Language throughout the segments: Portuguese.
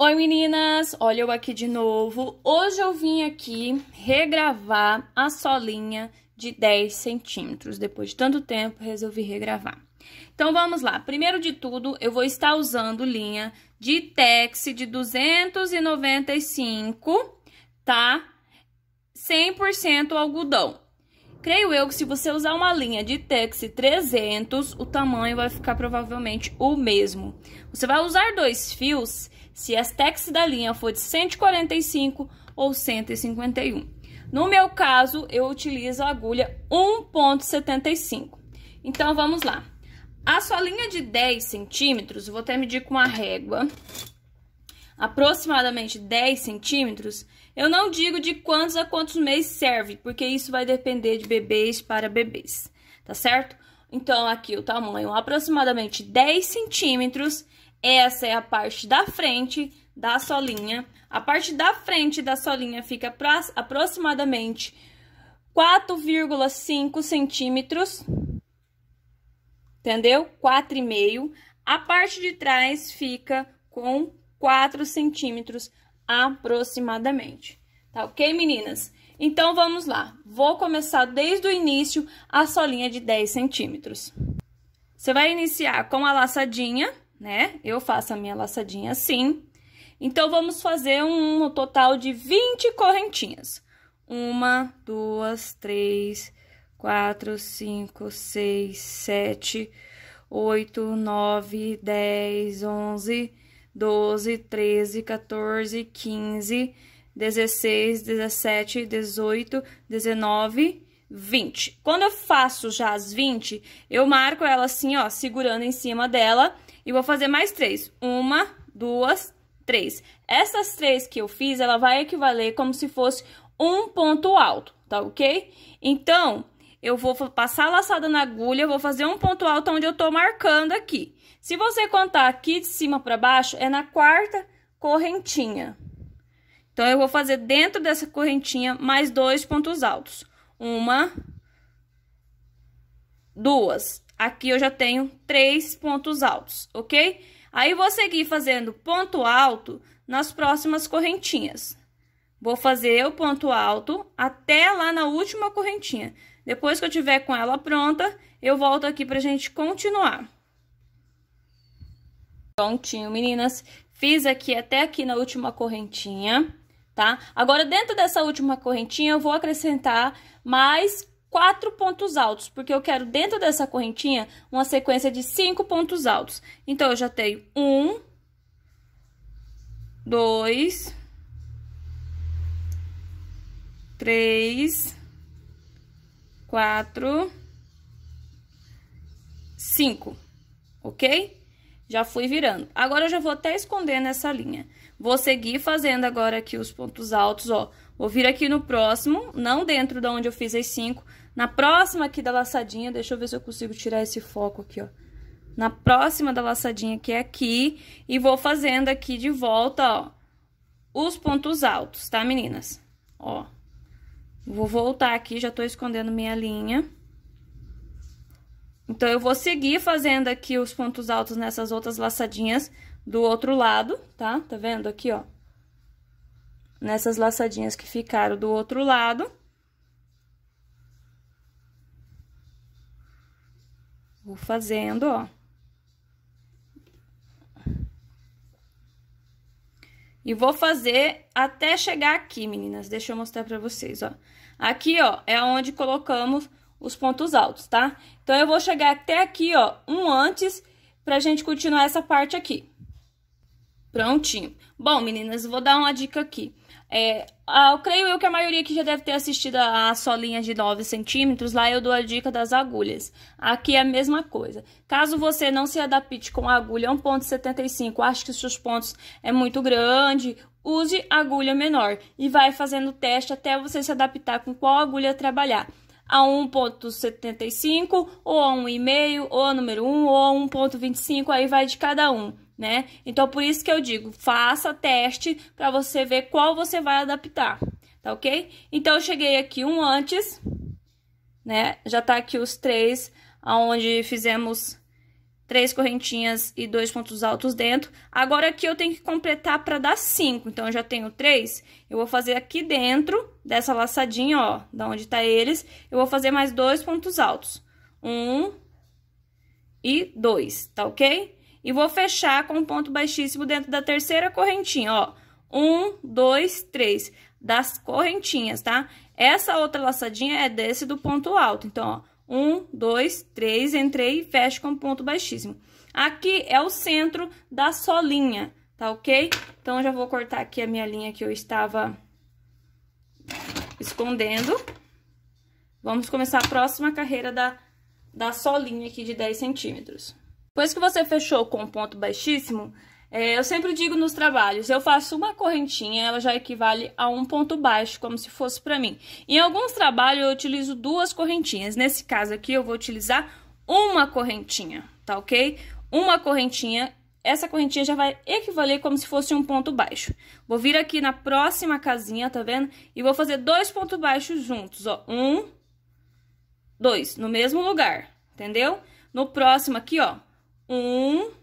Oi meninas, olha eu aqui de novo. Hoje eu vim aqui regravar a solinha de 10 centímetros. Depois de tanto tempo, resolvi regravar. Então vamos lá. Primeiro de tudo, eu vou estar usando linha de Tex de 295, tá? 100% algodão. Creio eu que se você usar uma linha de Tex 300, o tamanho vai ficar provavelmente o mesmo. Você vai usar dois fios se as Tex da linha for de 145 ou 151. No meu caso, eu utilizo a agulha 1.75. Então, vamos lá. A solinha de 10 centímetros, vou até medir com a régua, aproximadamente 10 centímetros, eu não digo de quantos a quantos meses serve, porque isso vai depender de bebês para bebês, tá certo? Então, aqui o tamanho aproximadamente 10 centímetros, essa é a parte da frente da solinha. A parte da frente da solinha fica aproximadamente 4,5 centímetros, entendeu? 4,5. A parte de trás fica com 4 centímetros aproximadamente. Tá ok, meninas? Então, vamos lá. Vou começar desde o início a solinha de 10 centímetros. Você vai iniciar com a laçadinha, né? Eu faço a minha laçadinha assim. Então, vamos fazer um total de 20 correntinhas. Uma, duas, três, quatro, cinco, seis, sete, oito, nove, dez, onze, doze, treze, 14, 15, 16, 17, 18, 19, 20. Quando eu faço já as 20, eu marco ela assim, ó, segurando em cima dela e vou fazer mais três. Uma, duas, três. Essas três que eu fiz, ela vai equivaler como se fosse um ponto alto, tá ok? Então, eu vou passar a laçada na agulha, vou fazer um ponto alto onde eu tô marcando aqui. Se você contar aqui de cima para baixo, é na quarta correntinha. Então, eu vou fazer dentro dessa correntinha mais dois pontos altos. Uma, duas. Aqui eu já tenho três pontos altos, ok? Aí, vou seguir fazendo ponto alto nas próximas correntinhas. Vou fazer o ponto alto até lá na última correntinha. Depois que eu tiver com ela pronta, eu volto aqui pra gente continuar. Prontinho, meninas. Fiz aqui até aqui na última correntinha, tá? Agora, dentro dessa última correntinha, eu vou acrescentar mais quatro pontos altos, porque eu quero dentro dessa correntinha uma sequência de cinco pontos altos. Então, eu já tenho um, dois, três, quatro, cinco, ok? Já fui virando. Agora, eu já vou até esconder nessa linha. Vou seguir fazendo agora aqui os pontos altos, ó. Vou vir aqui no próximo, não dentro da onde eu fiz as cinco. Na próxima aqui da laçadinha, deixa eu ver se eu consigo tirar esse foco aqui, ó. Na próxima da laçadinha, que é aqui, e vou fazendo aqui de volta, ó, os pontos altos, tá, meninas? Ó. Vou voltar aqui, já tô escondendo minha linha. Então, eu vou seguir fazendo aqui os pontos altos nessas outras laçadinhas do outro lado, tá? Tá vendo aqui, ó? Nessas laçadinhas que ficaram do outro lado. Vou fazendo, ó. E vou fazer até chegar aqui, meninas. Deixa eu mostrar pra vocês, ó. Aqui, ó, é onde colocamos os pontos altos, tá? Então, eu vou chegar até aqui, ó, um antes, pra gente continuar essa parte aqui. Prontinho. Bom, meninas, vou dar uma dica aqui. É, eu creio eu que a maioria que já deve ter assistido a, a solinha de 9 centímetros, lá eu dou a dica das agulhas. Aqui é a mesma coisa. Caso você não se adapte com a agulha 1.75, acho que os seus pontos é muito grande, use agulha menor e vai fazendo teste até você se adaptar com qual agulha trabalhar. A 1.75, ou a 1,5, ou a número 1, ou a 1.25, aí vai de cada um, né? Então, por isso que eu digo, faça teste para você ver qual você vai adaptar, tá ok? Então, eu cheguei aqui um antes, né? Já tá aqui os três, aonde fizemos três correntinhas e dois pontos altos dentro. Agora aqui eu tenho que completar para dar cinco, então eu já tenho três. Eu vou fazer aqui dentro dessa laçadinha, ó, da onde tá eles, eu vou fazer mais dois pontos altos. Um e dois, tá ok? E vou fechar com um ponto baixíssimo dentro da terceira correntinha, ó. Um, dois, três, das correntinhas, tá? Essa outra laçadinha é desse do ponto alto, então, ó. Um, dois, três, entrei e fecho com ponto baixíssimo. Aqui é o centro da solinha, tá ok? Então, já vou cortar aqui a minha linha que eu estava escondendo. Vamos começar a próxima carreira da, da solinha aqui de 10 centímetros. Depois que você fechou com ponto baixíssimo, é, eu sempre digo nos trabalhos, eu faço uma correntinha, ela já equivale a um ponto baixo, como se fosse para mim. Em alguns trabalhos eu utilizo duas correntinhas, nesse caso aqui eu vou utilizar uma correntinha, tá ok? Uma correntinha, essa correntinha já vai equivaler como se fosse um ponto baixo. Vou vir aqui na próxima casinha, tá vendo? E vou fazer dois pontos baixos juntos, ó, um, dois, no mesmo lugar, entendeu? No próximo aqui, ó, um,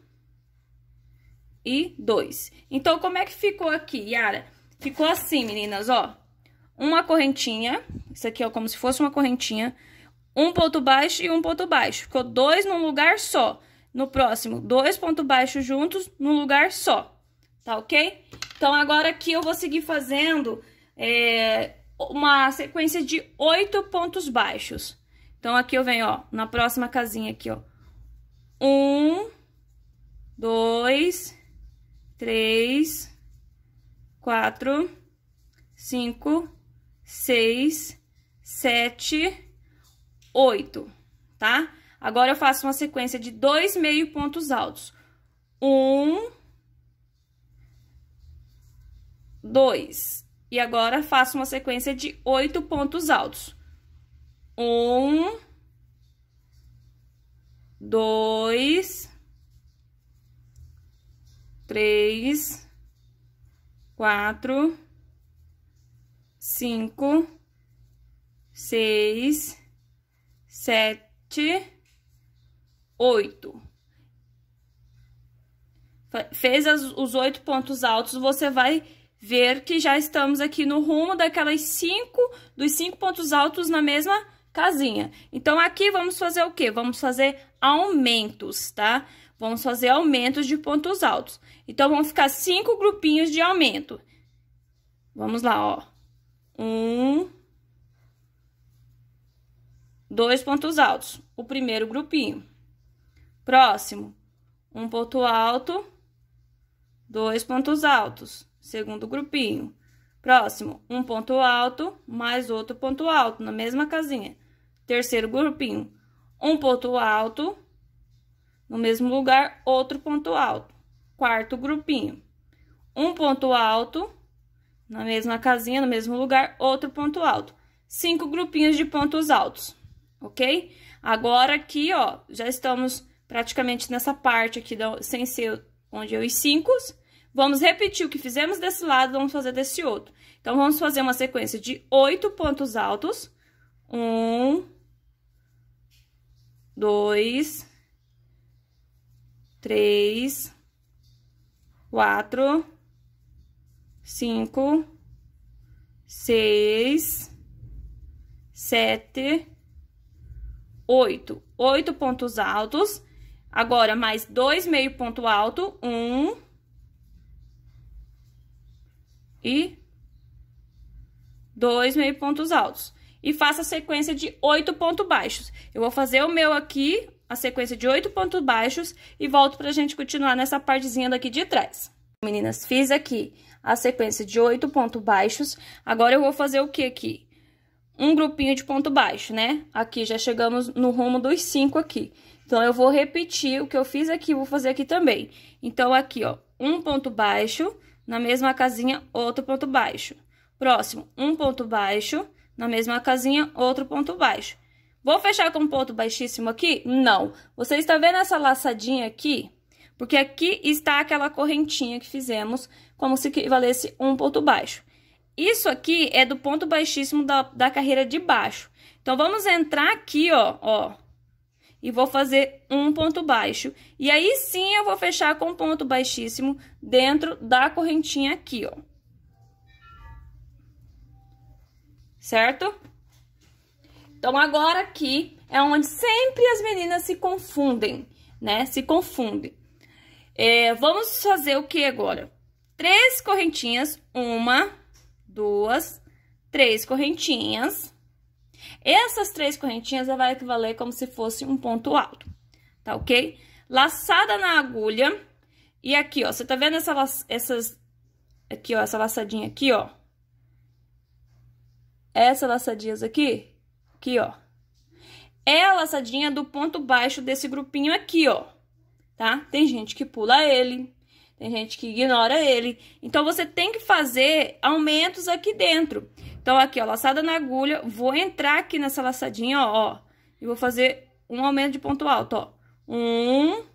e 2. Então, como é que ficou aqui, Yara? Ficou assim, meninas, ó. Uma correntinha, isso aqui é como se fosse uma correntinha, um ponto baixo e um ponto baixo. Ficou dois num lugar só. No próximo, dois pontos baixos juntos num lugar só, tá ok? Então, agora aqui eu vou seguir fazendo é, uma sequência de oito pontos baixos. Então, aqui eu venho, ó, na próxima casinha aqui, ó. Um, dois, três, quatro, cinco, seis, sete, oito, tá? Agora eu faço uma sequência de dois meio pontos altos. Um, dois. E agora faço uma sequência de oito pontos altos. Um, dois, três, quatro, cinco, seis, sete, oito. Fez as, os oito pontos altos, você vai ver que já estamos aqui no rumo daquelas cinco, dos cinco pontos altos na mesma casinha. Então, aqui vamos fazer o quê? Vamos fazer aumentos, tá? Vamos fazer aumentos de pontos altos. Então, vão ficar cinco grupinhos de aumento. Vamos lá, ó. Um, dois pontos altos. O primeiro grupinho. Próximo, um ponto alto, dois pontos altos. Segundo grupinho. Próximo, um ponto alto, mais outro ponto alto, na mesma casinha. Terceiro grupinho, um ponto alto, no mesmo lugar, outro ponto alto. Quarto grupinho. Um ponto alto, na mesma casinha, no mesmo lugar, outro ponto alto. Cinco grupinhos de pontos altos, ok? Agora aqui, ó, já estamos praticamente nessa parte aqui, sem ser onde eu os cinco. Vamos repetir o que fizemos desse lado, vamos fazer desse outro. Então, vamos fazer uma sequência de oito pontos altos. Um, dois, três, quatro, cinco, seis, sete, oito. Oito pontos altos. Agora, mais dois meio ponto alto. Um. E dois meio pontos altos. E faça a sequência de oito pontos baixos. Eu vou fazer o meu aqui, a sequência de oito pontos baixos e volto pra gente continuar nessa partezinha daqui de trás. Meninas, fiz aqui a sequência de oito pontos baixos. Agora, eu vou fazer o que aqui? Um grupinho de ponto baixo, né? Aqui, já chegamos no rumo dos cinco aqui. Então, eu vou repetir o que eu fiz aqui, vou fazer aqui também. Então, aqui, ó, um ponto baixo, na mesma casinha, outro ponto baixo. Próximo, um ponto baixo, na mesma casinha, outro ponto baixo. Vou fechar com ponto baixíssimo aqui? Não. Você está vendo essa laçadinha aqui? Porque aqui está aquela correntinha que fizemos, como se equivalesse um ponto baixo. Isso aqui é do ponto baixíssimo da, da carreira de baixo. Então, vamos entrar aqui, ó, ó. E vou fazer um ponto baixo. E aí, sim, eu vou fechar com ponto baixíssimo dentro da correntinha aqui, ó. Certo? Então, agora aqui é onde sempre as meninas se confundem, né? Se confundem. É, vamos fazer o que agora? Três correntinhas, uma, duas, três correntinhas. Essas três correntinhas vai equivaler como se fosse um ponto alto, tá ok? Laçada na agulha. E aqui, ó, você tá vendo essa, essas, aqui, ó, essa laçadinha aqui, ó? Essa laçadinhas aqui, aqui, ó. É a laçadinha do ponto baixo desse grupinho aqui, ó, tá? Tem gente que pula ele, tem gente que ignora ele. Então, você tem que fazer aumentos aqui dentro. Então, aqui, ó, laçada na agulha, vou entrar aqui nessa laçadinha, ó, ó, e vou fazer um aumento de ponto alto, ó. Um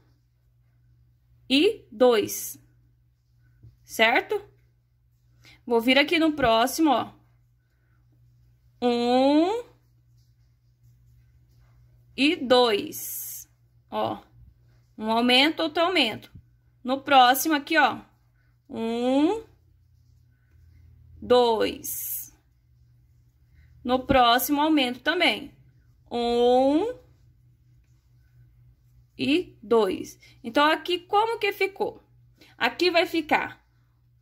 e dois, certo? Vou vir aqui no próximo, ó. Um e dois, ó. Um aumento, outro aumento. No próximo aqui, ó. Um, dois. No próximo aumento também. Um e dois. Então, aqui, como que ficou? Aqui vai ficar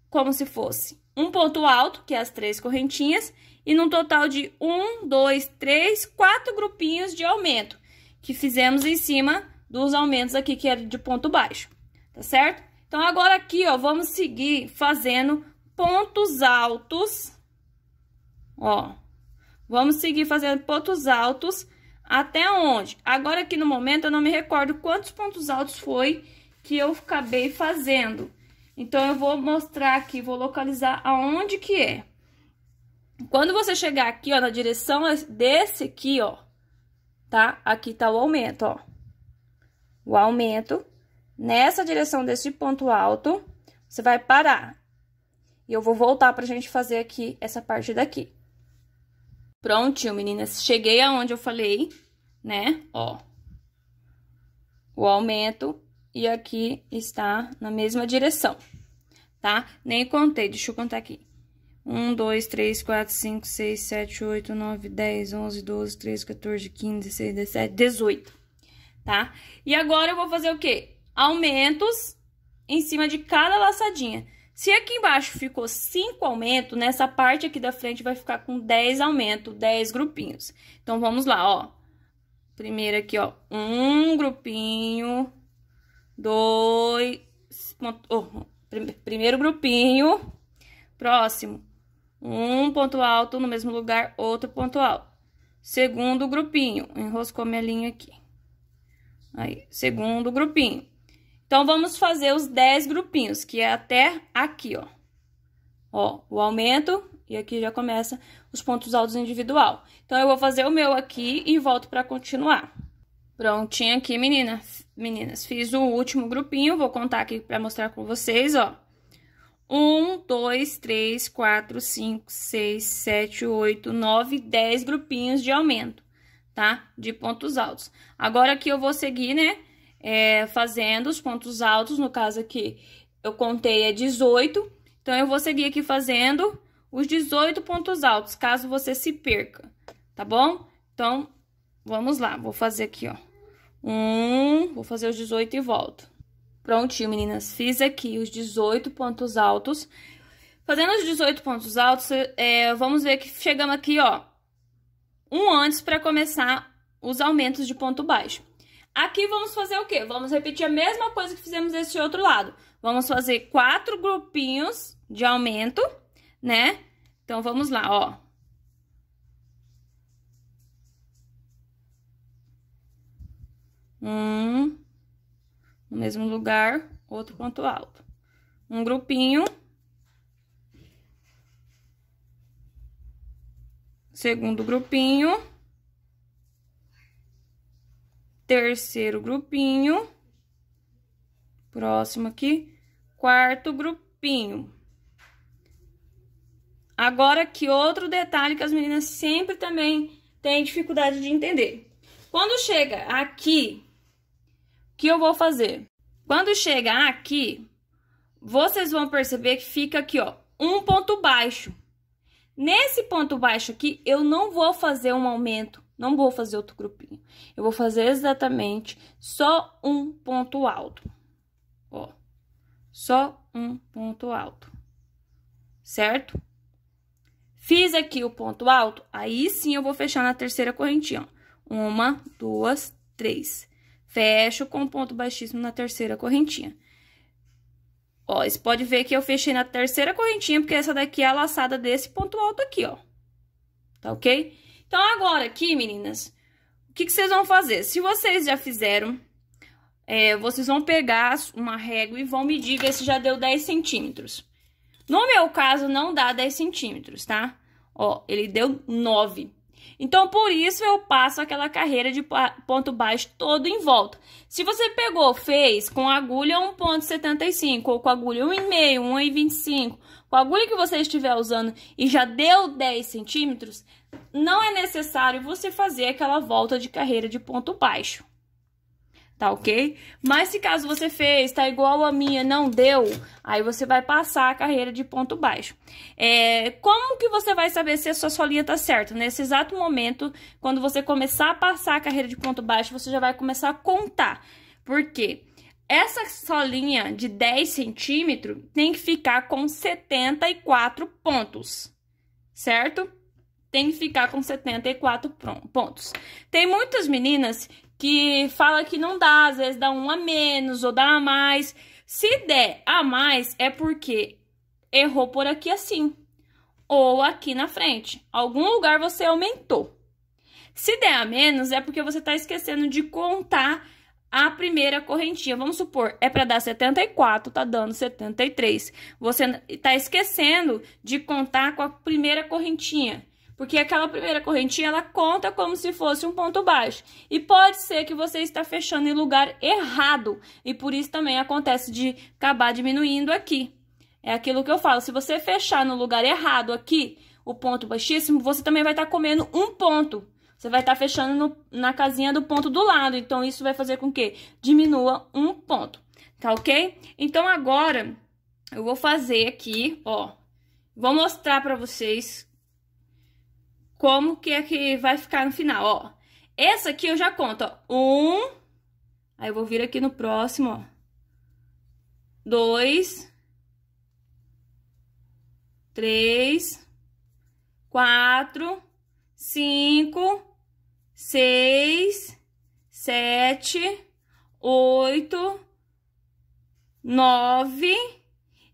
como se fosse um ponto alto, que é as três correntinhas, e num total de um, dois, três, quatro grupinhos de aumento, que fizemos em cima dos aumentos aqui, que era de ponto baixo, tá certo? Então, agora aqui, ó, vamos seguir fazendo pontos altos, ó. Vamos seguir fazendo pontos altos até onde? Agora, aqui no momento, eu não me recordo quantos pontos altos foi que eu acabei fazendo. Então, eu vou mostrar aqui, vou localizar aonde que é. Quando você chegar aqui, ó, na direção desse aqui, ó, tá? Aqui tá o aumento, ó. O aumento. Nessa direção desse ponto alto, você vai parar. E eu vou voltar pra gente fazer aqui essa parte daqui. Prontinho, meninas. Cheguei aonde eu falei, né? Ó. O aumento. E aqui está na mesma direção, tá? Nem contei, deixa eu contar aqui. 1, 2, 3, 4, 5, 6, 7, 8, 9, 10, 11, 12, 13, 14, 15, 16, 17, 18, tá? E agora eu vou fazer o quê? Aumentos em cima de cada laçadinha. Se aqui embaixo ficou 5 aumentos, nessa parte aqui da frente vai ficar com 10 aumentos, 10 grupinhos. Então, vamos lá, ó. Primeiro aqui, ó, um grupinho, dois, oh, primeiro grupinho, próximo, um ponto alto no mesmo lugar, outro ponto alto. Segundo grupinho, enroscou minha linha aqui. Aí, segundo grupinho. Então, vamos fazer os 10 grupinhos, que é até aqui, ó. Ó, o aumento, e aqui já começa os pontos altos individual. Então, eu vou fazer o meu aqui e volto para continuar. Prontinho aqui, meninas. Meninas, fiz o último grupinho, vou contar aqui para mostrar com vocês, ó. Um, dois, três, quatro, cinco, seis, sete, oito, nove, dez grupinhos de aumento, tá? De pontos altos. Agora aqui eu vou seguir, né? É, fazendo os pontos altos, no caso aqui eu contei é 18, então eu vou seguir aqui fazendo os 18 pontos altos, caso você se perca, tá bom? Então, vamos lá, vou fazer aqui, ó. Um, vou fazer os 18 e volto. Prontinho, meninas. Fiz aqui os 18 pontos altos. Fazendo os 18 pontos altos, é, vamos ver que chegamos aqui, ó, um antes para começar os aumentos de ponto baixo. Aqui vamos fazer o quê? Vamos repetir a mesma coisa que fizemos desse outro lado. Vamos fazer quatro grupinhos de aumento, né? Então, vamos lá, ó. Um, no mesmo lugar, outro ponto alto. Um grupinho. segundo grupinho, terceiro grupinho, próximo aqui, quarto grupinho. Agora, que outro detalhe que as meninas sempre também têm dificuldade de entender. Quando chega aqui, que eu vou fazer? Quando chega aqui, vocês vão perceber que fica aqui, ó, um ponto baixo. Nesse ponto baixo aqui, eu não vou fazer um aumento, não vou fazer outro grupinho. Eu vou fazer exatamente só um ponto alto. Ó, só um ponto alto, certo? Fiz aqui o ponto alto, aí sim eu vou fechar na terceira correntinha, ó. Uma, duas, três. Fecho com ponto baixíssimo na terceira correntinha. Ó, você pode ver que eu fechei na terceira correntinha, porque essa daqui é a laçada desse ponto alto aqui, ó. Tá ok? Então, agora aqui, meninas, o que, que vocês vão fazer? Se vocês já fizeram, é, vocês vão pegar uma régua e vão medir, ver se já deu 10 centímetros. No meu caso, não dá 10 centímetros, tá? Ó, ele deu 9. Então, por isso eu passo aquela carreira de ponto baixo todo em volta. Se você pegou, fez com agulha 1.75 ou com agulha 1,5, 1,25, com a agulha que você estiver usando e já deu 10 centímetros, não é necessário você fazer aquela volta de carreira de ponto baixo tá ok? Mas se caso você fez, tá igual a minha, não deu, aí você vai passar a carreira de ponto baixo. É, como que você vai saber se a sua solinha tá certa? Nesse exato momento, quando você começar a passar a carreira de ponto baixo, você já vai começar a contar. Por quê? Essa solinha de 10 centímetros tem que ficar com 74 pontos, certo? Tem que ficar com 74 pontos. Tem muitas meninas que fala que não dá, às vezes dá um a menos ou dá a mais. Se der a mais, é porque errou por aqui assim, ou aqui na frente. Algum lugar você aumentou. Se der a menos, é porque você está esquecendo de contar a primeira correntinha. Vamos supor, é para dar 74, tá dando 73. Você está esquecendo de contar com a primeira correntinha. Porque aquela primeira correntinha, ela conta como se fosse um ponto baixo. E pode ser que você está fechando em lugar errado. E por isso também acontece de acabar diminuindo aqui. É aquilo que eu falo, se você fechar no lugar errado aqui, o ponto baixíssimo, você também vai estar comendo um ponto. Você vai estar fechando no, na casinha do ponto do lado. Então, isso vai fazer com que diminua um ponto. Tá ok? Então, agora, eu vou fazer aqui, ó. Vou mostrar pra vocês como que é que vai ficar no final, ó. Essa aqui eu já conto, ó. Um, aí eu vou vir aqui no próximo, ó. Dois, três, quatro, cinco, seis, sete, oito, nove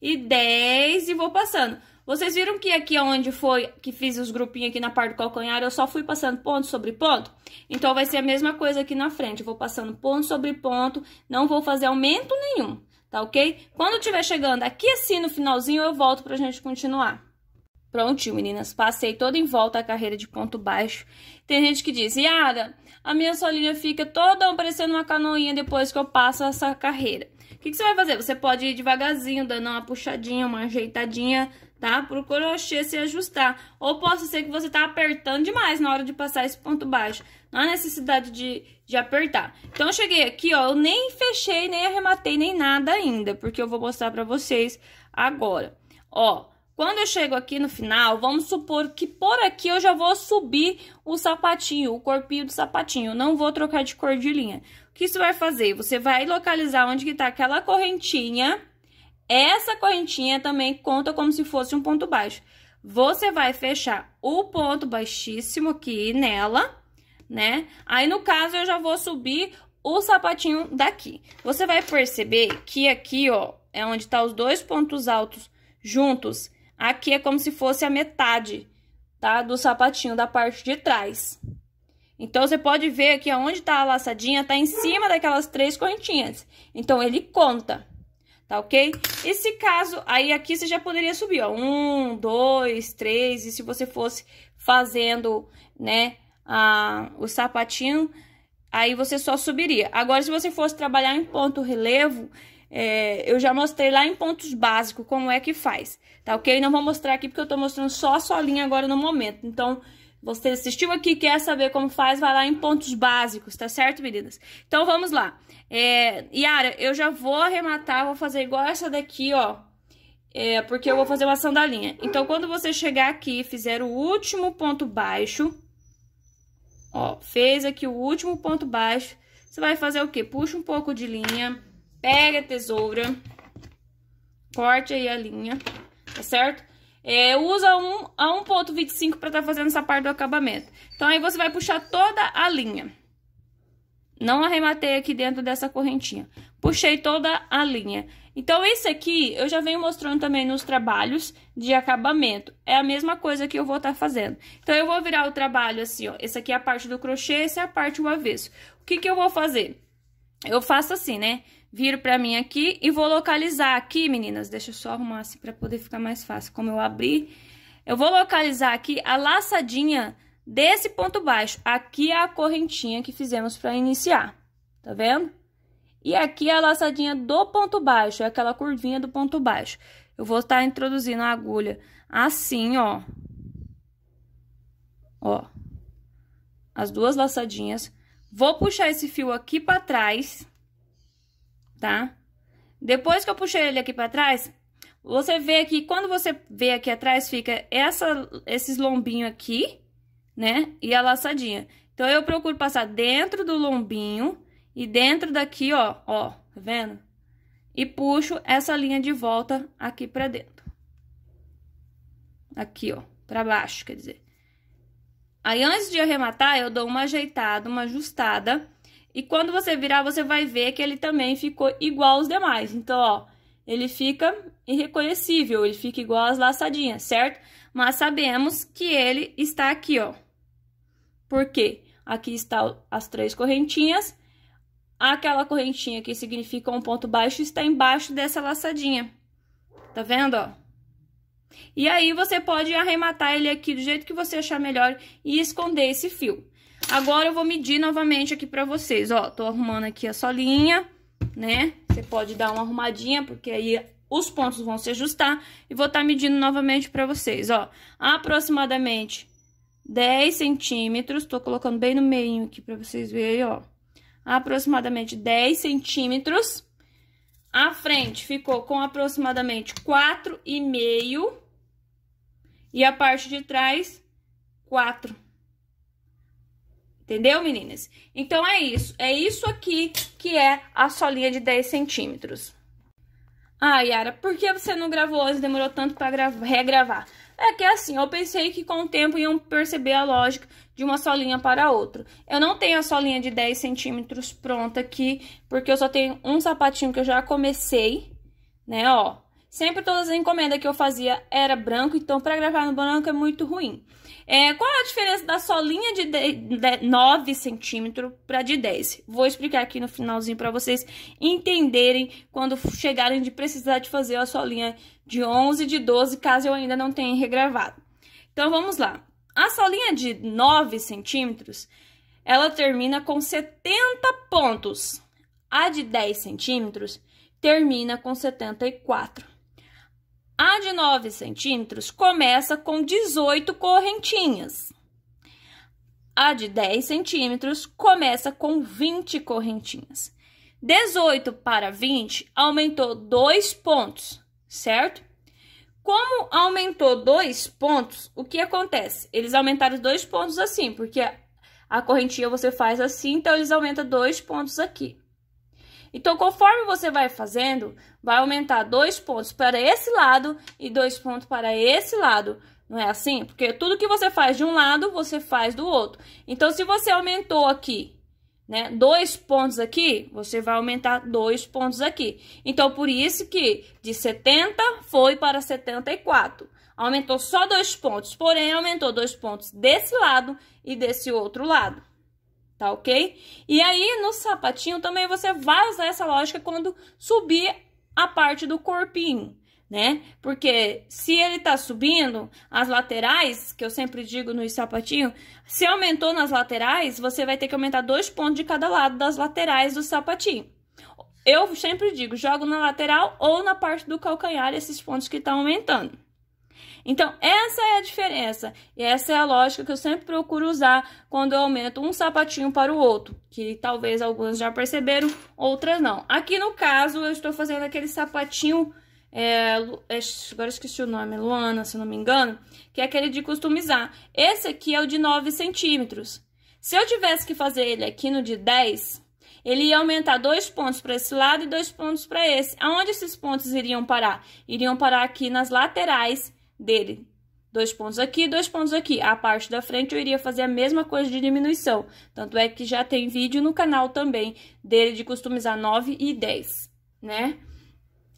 e dez e vou passando. Vocês viram que aqui onde foi que fiz os grupinhos aqui na parte do calcanhar, eu só fui passando ponto sobre ponto? Então, vai ser a mesma coisa aqui na frente. Eu vou passando ponto sobre ponto, não vou fazer aumento nenhum, tá ok? Quando tiver chegando aqui assim no finalzinho, eu volto pra gente continuar. Prontinho, meninas. Passei toda em volta a carreira de ponto baixo. Tem gente que diz, Yara, a minha solinha fica toda parecendo uma canoinha depois que eu passo essa carreira. O que, que, você vai fazer? Você pode ir devagarzinho, dando uma puxadinha, uma ajeitadinha tá? Pro crochê se ajustar. Ou possa ser que você tá apertando demais na hora de passar esse ponto baixo. Não há necessidade de, de apertar. Então, eu cheguei aqui, ó, eu nem fechei, nem arrematei, nem nada ainda, porque eu vou mostrar pra vocês agora. Ó, quando eu chego aqui no final, vamos supor que por aqui eu já vou subir o sapatinho, o corpinho do sapatinho. não vou trocar de cor de linha. O que você vai fazer? Você vai localizar onde que tá aquela correntinha essa correntinha também conta como se fosse um ponto baixo. Você vai fechar o ponto baixíssimo aqui nela, né? Aí, no caso, eu já vou subir o sapatinho daqui. Você vai perceber que aqui, ó, é onde tá os dois pontos altos juntos. Aqui é como se fosse a metade, tá? Do sapatinho da parte de trás. Então, você pode ver aqui onde tá a laçadinha, tá em cima daquelas três correntinhas. Então, ele conta tá ok? Esse caso, aí aqui você já poderia subir, ó, um, dois, três, e se você fosse fazendo, né, a, o sapatinho, aí você só subiria. Agora, se você fosse trabalhar em ponto relevo, é, eu já mostrei lá em pontos básicos como é que faz, tá ok? Não vou mostrar aqui porque eu tô mostrando só a solinha agora no momento. Então, você assistiu aqui quer saber como faz, vai lá em pontos básicos, tá certo, meninas? Então, vamos lá. É, Yara, eu já vou arrematar, vou fazer igual essa daqui, ó. É, porque eu vou fazer uma sandalinha. Então, quando você chegar aqui e fizer o último ponto baixo, ó, fez aqui o último ponto baixo, você vai fazer o quê? Puxa um pouco de linha, pega a tesoura, corte aí a linha, tá certo? É, usa um, a 1.25 para estar tá fazendo essa parte do acabamento. Então, aí você vai puxar toda a linha. Não arrematei aqui dentro dessa correntinha. Puxei toda a linha. Então, esse aqui eu já venho mostrando também nos trabalhos de acabamento. É a mesma coisa que eu vou estar tá fazendo. Então, eu vou virar o trabalho assim, ó. Esse aqui é a parte do crochê, essa é a parte do avesso. O que que eu vou fazer? Eu faço assim, né? Viro pra mim aqui e vou localizar aqui, meninas. Deixa eu só arrumar assim pra poder ficar mais fácil. Como eu abri, eu vou localizar aqui a laçadinha desse ponto baixo. Aqui é a correntinha que fizemos pra iniciar. Tá vendo? E aqui é a laçadinha do ponto baixo, é aquela curvinha do ponto baixo. Eu vou estar introduzindo a agulha assim, ó. Ó. As duas laçadinhas. Vou puxar esse fio aqui pra trás tá? Depois que eu puxei ele aqui pra trás, você vê que quando você vê aqui atrás, fica essa, esses lombinhos aqui, né? E a laçadinha. Então, eu procuro passar dentro do lombinho e dentro daqui, ó, ó, tá vendo? E puxo essa linha de volta aqui pra dentro. Aqui, ó, pra baixo, quer dizer. Aí, antes de arrematar, eu dou uma ajeitada, uma ajustada e quando você virar, você vai ver que ele também ficou igual aos demais. Então, ó, ele fica irreconhecível, ele fica igual às laçadinhas, certo? Mas sabemos que ele está aqui, ó. Por quê? Aqui estão as três correntinhas. Aquela correntinha que significa um ponto baixo está embaixo dessa laçadinha. Tá vendo, ó? E aí, você pode arrematar ele aqui do jeito que você achar melhor e esconder esse fio. Agora, eu vou medir novamente aqui pra vocês, ó. Tô arrumando aqui a solinha, né? Você pode dar uma arrumadinha, porque aí os pontos vão se ajustar. E vou estar tá medindo novamente pra vocês, ó. Aproximadamente 10 centímetros. Tô colocando bem no meio aqui pra vocês verem, ó. Aproximadamente 10 centímetros. A frente ficou com aproximadamente 4,5. E a parte de trás, 4 Entendeu, meninas? Então, é isso. É isso aqui que é a solinha de 10 centímetros. Ah, Yara, por que você não gravou hoje? Demorou tanto para regravar. É que assim, eu pensei que com o tempo iam perceber a lógica de uma solinha para outra. Eu não tenho a solinha de 10 centímetros pronta aqui, porque eu só tenho um sapatinho que eu já comecei, né, ó. Sempre todas as encomendas que eu fazia era branco, então para gravar no branco é muito ruim. É, qual é a diferença da solinha de, de, de 9 centímetros para de 10? Vou explicar aqui no finalzinho para vocês entenderem quando chegarem de precisar de fazer a solinha de 11, de 12, caso eu ainda não tenha regravado. Então, vamos lá. A solinha de 9 centímetros, ela termina com 70 pontos. A de 10 centímetros termina com 74. A de 9 centímetros começa com 18 correntinhas. A de 10 centímetros começa com 20 correntinhas. 18 para 20 aumentou 2 pontos, certo? Como aumentou 2 pontos, o que acontece? Eles aumentaram 2 pontos assim, porque a correntinha você faz assim, então eles aumentam 2 pontos aqui. Então, conforme você vai fazendo, vai aumentar dois pontos para esse lado e dois pontos para esse lado. Não é assim? Porque tudo que você faz de um lado, você faz do outro. Então, se você aumentou aqui, né, dois pontos aqui, você vai aumentar dois pontos aqui. Então, por isso que de 70 foi para 74. Aumentou só dois pontos, porém, aumentou dois pontos desse lado e desse outro lado tá ok? E aí, no sapatinho também você vai usar essa lógica quando subir a parte do corpinho, né? Porque se ele tá subindo, as laterais, que eu sempre digo nos sapatinhos, se aumentou nas laterais, você vai ter que aumentar dois pontos de cada lado das laterais do sapatinho. Eu sempre digo, jogo na lateral ou na parte do calcanhar esses pontos que estão aumentando. Então, essa é a diferença. E essa é a lógica que eu sempre procuro usar quando eu aumento um sapatinho para o outro. Que talvez alguns já perceberam, outras não. Aqui no caso, eu estou fazendo aquele sapatinho. É, é agora esqueci o nome, Luana, se não me engano, que é aquele de customizar. Esse aqui é o de 9 centímetros. Se eu tivesse que fazer ele aqui no de 10, ele ia aumentar dois pontos para esse lado e dois pontos para esse. Aonde esses pontos iriam parar? Iriam parar aqui nas laterais dele. Dois pontos aqui, dois pontos aqui. A parte da frente eu iria fazer a mesma coisa de diminuição. Tanto é que já tem vídeo no canal também dele de customizar 9 e 10, né?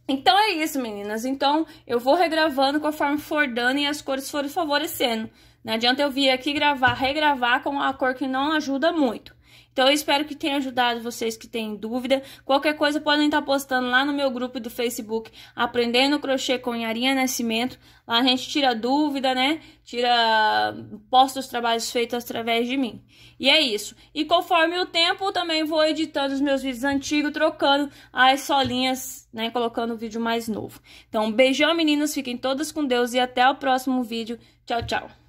Então é isso, meninas. Então eu vou regravando conforme for dando e as cores forem favorecendo. Não adianta eu vir aqui gravar, regravar com a cor que não ajuda muito. Então, eu espero que tenha ajudado vocês que têm dúvida. Qualquer coisa podem estar postando lá no meu grupo do Facebook, Aprendendo Crochê com Yarinha Nascimento. Lá a gente tira dúvida, né? Tira, posta os trabalhos feitos através de mim. E é isso. E conforme o tempo, também vou editando os meus vídeos antigos, trocando as solinhas, né? Colocando o vídeo mais novo. Então, beijão, meninas. Fiquem todas com Deus e até o próximo vídeo. Tchau, tchau.